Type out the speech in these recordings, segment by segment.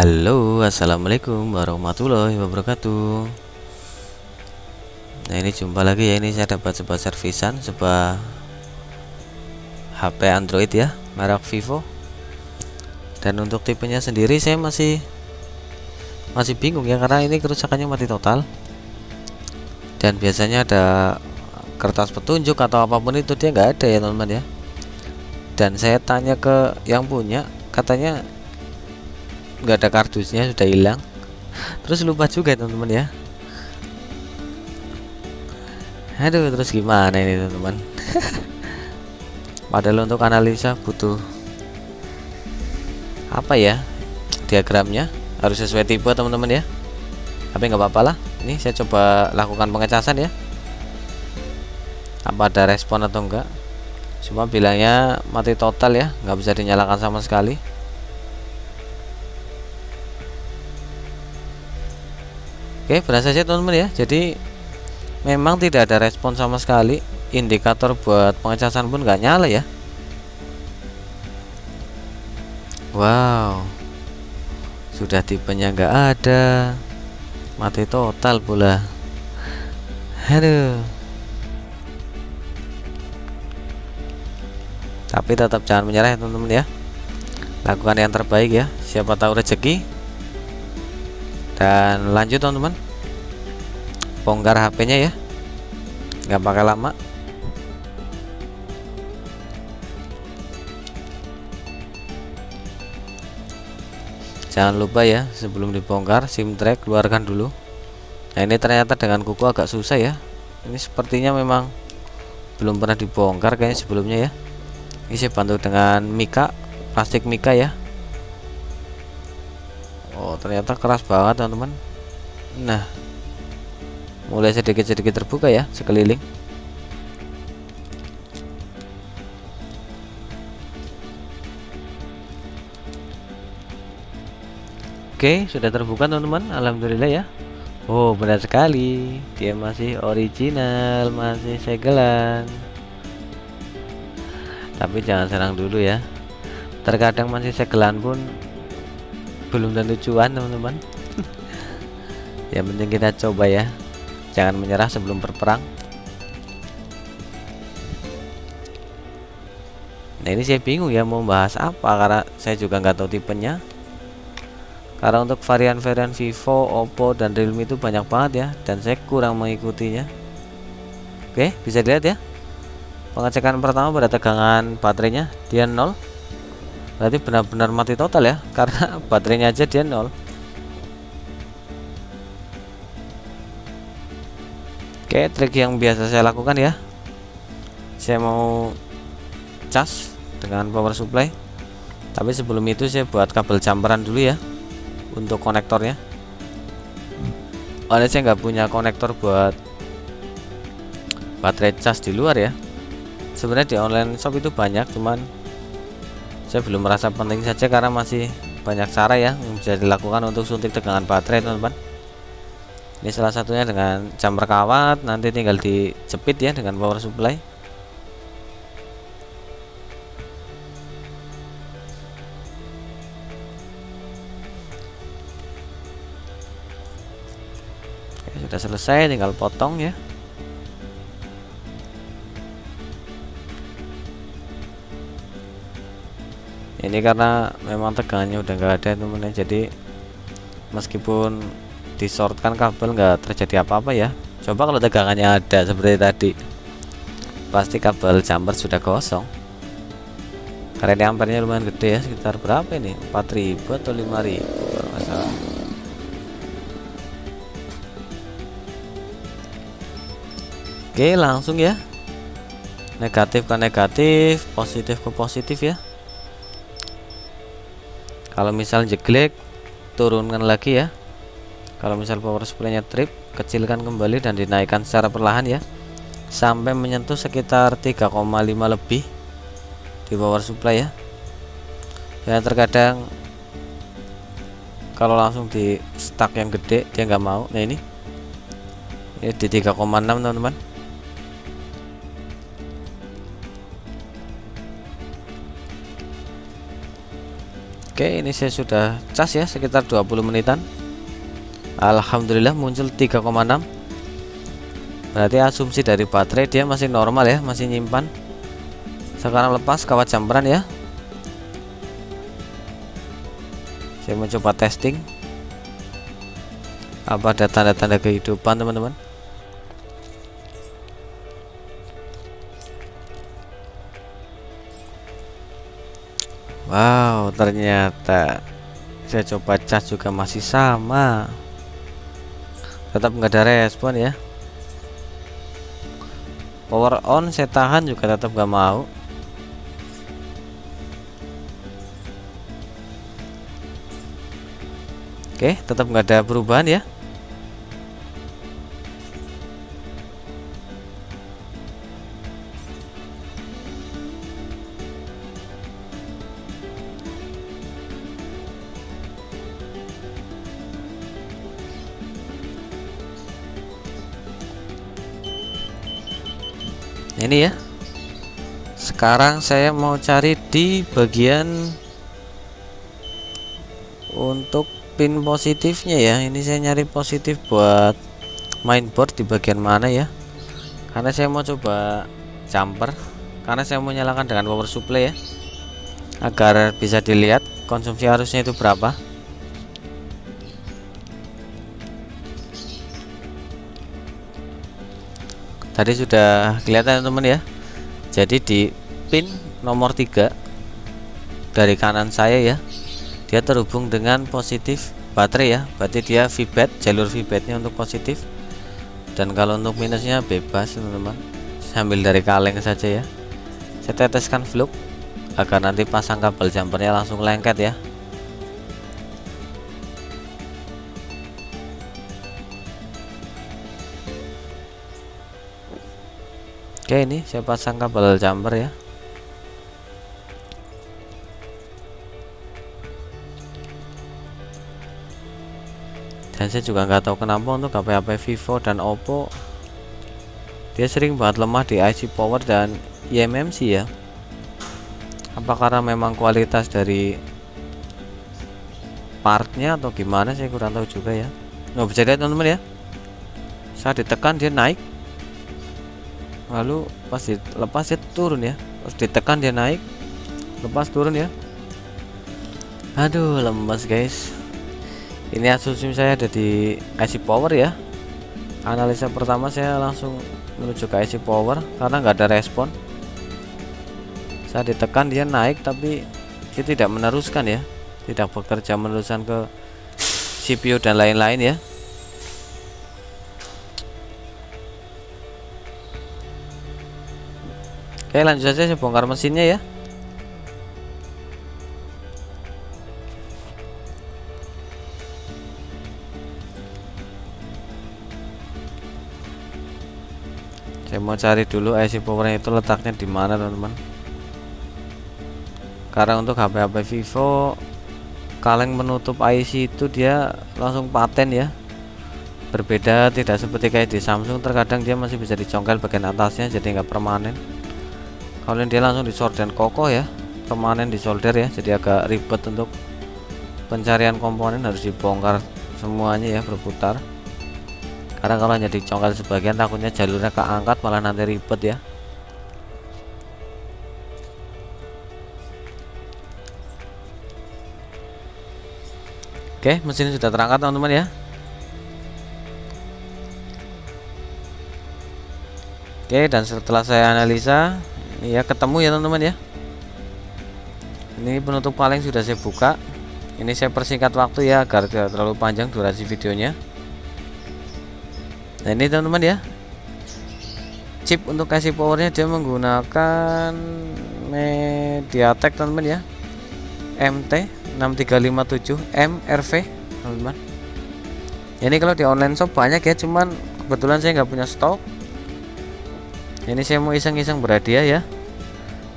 Halo assalamualaikum warahmatullahi wabarakatuh. Nah ini jumpa lagi ya. Ini saya dapat sebuah servisan sebuah HP Android ya merek Vivo. Dan untuk tipenya sendiri saya masih masih bingung ya karena ini kerusakannya mati total. Dan biasanya ada kertas petunjuk atau apa pun itu dia nggak ada ya teman-teman ya. Dan saya tanya ke yang punya katanya nggak ada kardusnya sudah hilang. Terus lupa juga teman-teman ya. Aduh terus gimana ini teman-teman? Padahal untuk analisa butuh apa ya diagramnya? Harus sesuai tipe teman-teman ya. Tapi nggak apa-apa lah. Ini saya coba lakukan pengecasan ya. Apa ada respon atau enggak cuma bilangnya mati total ya. Nggak bisa dinyalakan sama sekali Oke berasa saja teman-teman ya. Jadi memang tidak ada respon sama sekali. Indikator buat pengecasan pun nggak nyala ya. Wow. Sudah tipenya nggak ada. Mati total pula. Aduh. Tapi tetap jangan menyerah ya teman-teman ya. Lakukan yang terbaik ya. Siapa tahu rezeki dan lanjut teman-teman. Bongkar HP-nya ya. Nggak pakai lama. Jangan lupa ya sebelum dibongkar SIM track keluarkan dulu. Nah ini ternyata dengan kuku agak susah ya. Ini sepertinya memang belum pernah dibongkar kayaknya sebelumnya ya. Ini saya bantu dengan mika plastik mika ya Oh ternyata keras banget teman-teman. Nah mulai sedikit-sedikit terbuka ya sekeliling. Oke sudah terbuka teman-teman. Alhamdulillah ya. Oh benar sekali. Dia masih original masih segelan. Tapi jangan serang dulu ya. Terkadang masih segelan pun belum tentu cuan teman-teman. Yang penting kita coba ya. Jangan menyerah sebelum berperang. Nah ini saya bingung ya mau bahas apa karena saya juga nggak tahu tipenya. Karena untuk varian-varian Vivo, Oppo, dan Realme itu banyak banget ya dan saya kurang mengikutinya. Oke bisa dilihat ya. Pengecekan pertama pada tegangan baterainya dia 0 berarti benar-benar mati total ya karena baterainya aja dia nol. Oke trik yang biasa saya lakukan ya. Saya mau cas dengan power supply. Tapi sebelum itu saya buat kabel campuran dulu ya untuk konektornya. Oleh saya nggak punya konektor buat baterai cas di luar ya. Sebenarnya di online shop itu banyak cuman saya belum merasa penting saja karena masih banyak cara ya yang bisa dilakukan untuk suntik tegangan baterai teman-teman. Ini salah satunya dengan jumper kawat nanti tinggal dijepit ya dengan power supply. Oke, sudah selesai tinggal potong ya ini karena memang tegangannya udah enggak ada teman-teman jadi meskipun disortkan kabel nggak terjadi apa-apa ya coba kalau tegangannya ada seperti tadi pasti kabel jumper sudah kosong. Karena ini ampernya lumayan gede ya sekitar berapa ini? 4000 atau 5000 kalau oke langsung ya. Negatif ke negatif positif ke positif ya kalau misal jeglek turunkan lagi ya. Kalau misal power supply nya trip kecilkan kembali dan dinaikkan secara perlahan ya. Sampai menyentuh sekitar 3,5 lebih di power supply ya. Ya terkadang kalau langsung di stuck yang gede dia nggak mau. Nah ini. Ini di 3,6 teman-teman Oke ini saya sudah cas ya sekitar 20 menitan. Alhamdulillah muncul 3,6 berarti asumsi dari baterai dia masih normal ya masih nyimpan. Sekarang lepas kawat jamperan ya. Saya mau coba testing. Apa ada tanda-tanda kehidupan teman-teman Wow ternyata saya coba cas juga masih sama. Tetap nggak ada respon ya. Power on saya tahan juga tetap nggak mau. Oke tetap nggak ada perubahan ya ini ya. Sekarang saya mau cari di bagian untuk pin positifnya ya. Ini saya nyari positif buat mainboard di bagian mana ya. Karena saya mau coba jumper. Karena saya mau nyalakan dengan power supply ya. Agar bisa dilihat konsumsi arusnya itu berapa tadi sudah kelihatan teman ya. Jadi di pin nomor 3 dari kanan saya ya dia terhubung dengan positif baterai ya. Berarti dia feedback jalur feedbacknya untuk positif. Dan kalau untuk minusnya bebas teman-teman. Sambil dari kaleng saja ya. Saya teteskan fluk agar nanti pasang kabel jumpernya langsung lengket ya Oke ini saya pasang kabel jumper ya? Dan saya juga nggak tahu kenapa untuk HP-HP Vivo dan Oppo dia sering banget lemah di IC power dan eMMC ya. Apa karena memang kualitas dari partnya atau gimana saya kurang tahu juga ya. Nggak bisa lihat teman-teman ya. Saat ditekan dia naik lalu pas lepas dia turun ya. Pas ditekan dia naik lepas turun ya. Aduh lemas guys. Ini asumsi saya ada di IC power ya. Analisa pertama saya langsung menuju ke IC power karena nggak ada respon. Saya ditekan dia naik tapi dia tidak meneruskan ya. Tidak bekerja meneruskan ke CPU dan lain-lain ya Oke lanjut saja saya bongkar mesinnya ya. Saya mau cari dulu IC powernya itu letaknya di mana teman-teman. Karena untuk HP-HP Vivo kaleng menutup IC itu dia langsung paten ya. Berbeda tidak seperti kayak di Samsung terkadang dia masih bisa dicongkel bagian atasnya jadi nggak permanen kalau dia langsung disolder dan kokoh ya. Permanen disolder ya jadi agak ribet untuk pencarian komponen harus dibongkar semuanya ya berputar. Karena kalau hanya dicongkel sebagian takutnya jalurnya keangkat malah nanti ribet ya. Oke mesin sudah terangkat teman-teman ya. Oke dan setelah saya analisa ya ketemu ya teman-teman ya. Ini penutup paling sudah saya buka. Ini saya persingkat waktu ya agar tidak terlalu panjang durasi videonya. Nah ini teman-teman ya. Chip untuk kasih powernya dia menggunakan MediaTek teman-teman ya. MT 6357 MRV teman-teman. Ini kalau di online shop banyak ya cuman kebetulan saya nggak punya stok ini saya mau iseng-iseng berhadiah ya.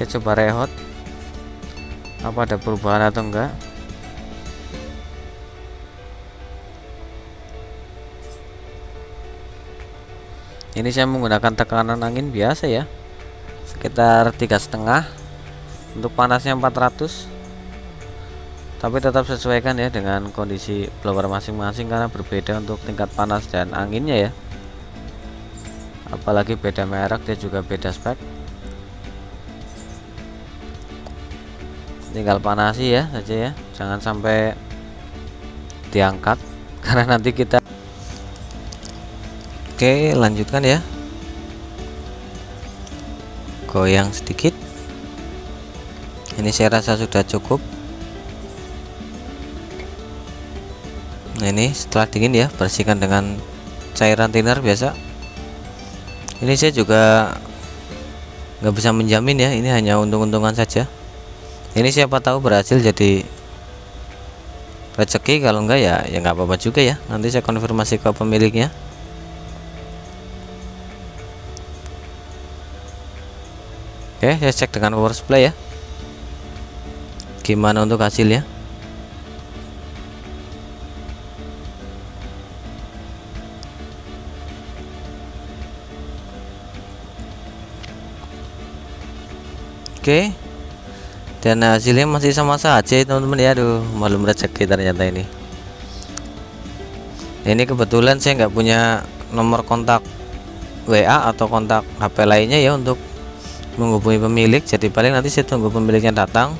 Saya coba rehot. Apa ada perubahan atau enggak? Ini saya menggunakan tekanan angin biasa ya. Sekitar tiga setengah. Untuk panasnya 400 tapi tetap sesuaikan ya dengan kondisi blower masing-masing karena berbeda untuk tingkat panas dan anginnya ya apalagi beda merek dia juga beda spek. Tinggal panasi ya saja ya. Jangan sampai diangkat karena nanti kita oke lanjutkan ya. Goyang sedikit. Ini saya rasa sudah cukup. Nah ini setelah dingin ya bersihkan dengan cairan thinner biasa ini saya juga nggak bisa menjamin ya ini hanya untung-untungan saja. Ini siapa tahu berhasil jadi rezeki kalau enggak ya ya nggak apa-apa juga ya. Nanti saya konfirmasi ke pemiliknya. Oke saya cek dengan power supply ya. Gimana untuk hasilnya Oke. Dan hasilnya masih sama saja teman-teman ya. Aduh malu rezeki ternyata ini. Ini kebetulan saya nggak punya nomor kontak WA atau kontak HP lainnya ya untuk menghubungi pemilik. Jadi paling nanti saya tunggu pemiliknya datang.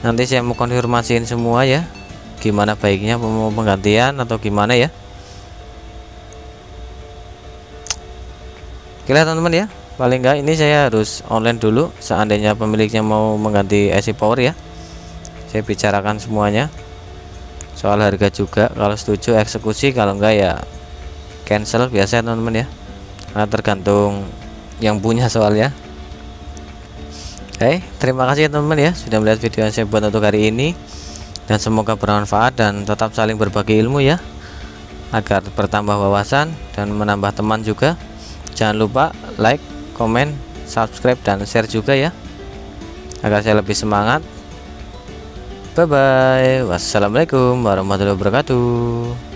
Nanti saya mau konfirmasiin semua ya gimana baiknya mau penggantian atau gimana ya. Oke teman-teman ya paling enggak ini saya harus online dulu. Seandainya pemiliknya mau mengganti IC power ya. Saya bicarakan semuanya. Soal harga juga kalau setuju eksekusi kalau enggak ya cancel biasa teman-teman ya. Nah, tergantung yang punya soalnya. Oke terima kasih teman-teman ya sudah melihat video yang saya buat untuk hari ini. Dan semoga bermanfaat dan tetap saling berbagi ilmu ya. Agar bertambah wawasan dan menambah teman juga. Jangan lupa like komen, subscribe dan share juga ya agar saya lebih semangat. Bye bye. Wassalamualaikum warahmatullahi wabarakatuh.